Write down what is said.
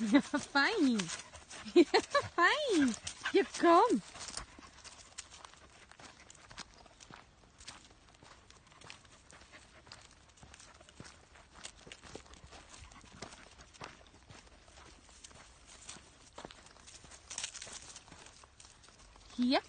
Ja, fijn. Ja, fijn. Je kan. Hier.